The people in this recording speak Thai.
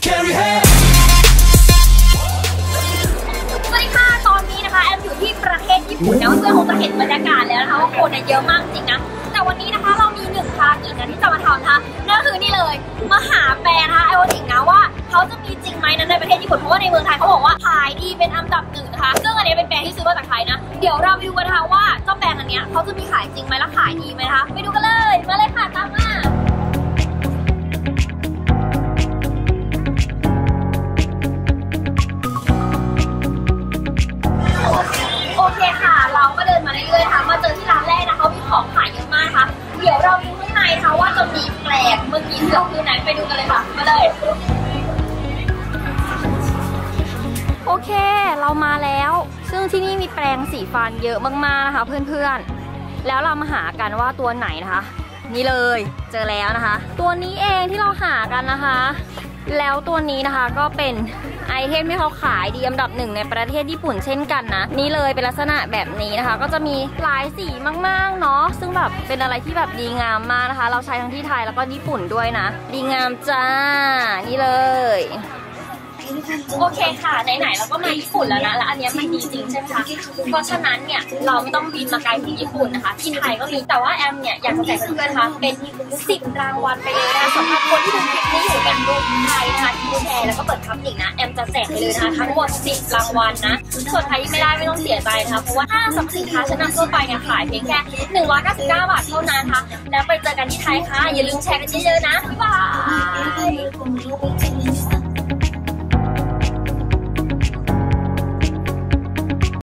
carry hey. สวัสดีค่ะ ตอนนี้นะคะแอมอยู่ที่ประเทศญี่ปุ่นนะเพื่อนคงจะเห็นบรรยากาศแล้วนะคะว่าคนเนี่ยเยอะมากจริงนะ แต่วันนี้นะคะเรามีหนึ่งภารกิจนะที่จะมาทำนะคะนั่นคือนี่เลยมาหาแปรนะคะไอโอติกนะว่าเขาจะมีจริงไหมนั้นในประเทศญี่ปุ่นเพราะว่าในเมืองไทยเขาบอกว่าขายดีเป็นอันดับหนึ่งนะคะซึ่งอันนี้เป็นแปรที่ซื้อมาจากไทยนะ เดี๋ยวเราไปดูกันนะคะว่าเจ้าแปรงอันเนี้ยเขาจะมีขายจริงไหมและขายดีไหมนะคะไป เราคือไหนไปดูกันเลยค่ะ มาเลย โอเค เรามาแล้ว ซึ่งที่นี่มีแปรงสีฟันเยอะมากๆนะคะ เพื่อนๆ แล้วเรามาหากันว่าตัวไหนนะคะ นี่เลยเจอแล้วนะคะ ตัวนี้เองที่เราหากันนะคะ แล้วตัวนี้นะคะก็เป็น ไอเทมที่เขาขายดีอันดับหนึ่งในประเทศญี่ปุ่นเช่นกันนะ นี่เลยเป็นลักษณะแบบนี้นะคะ ก็จะมีหลายสีมากๆเนาะซึ่งแบบเป็นอะไรที่แบบดีงามมากนะคะ เราใช้ทั้งที่ไทยแล้วก็ญี่ปุ่นด้วยนะ ดีงามจ้า นี่เลยโอเคค่ะไหนๆเราก็มาญี่ปุ่นแล้วนะแล้วอันนี้ยมันดีจริงใช่ไหมคะเพราะฉะนั้นเนี่ยเราไม่ต้องบินมาไกลถึงญี่ปุ่นนะคะที่ไทยก็มีแต่ว่าแอมเนี่ยอยากจะแจกเพื่อนนะคะเป็น สิบรางวัลไปเลยนะสำหรับคนที่ดูคลิปนี้อยู่กันรูปไทยนะคะที่แชร์แล้วก็เปิดคับอีกนะ แอมจะแจกไปเลยนะคะทั้งหมดสิบรางวัลนะ ส่วนใครที่ไม่ได้ไม่ต้องเสียใจนะคะ เพราะว่าถ้าสรรพสินค้าชั้นนำทั่วไปเนี่ยขายเพียงแค่ 199 บาทเท่านั้นนะคะ แล้วไปเจอกันที่ไทยค่ะ อย่าลืมแชร์กันเยอะๆนะ บ๊ายบาย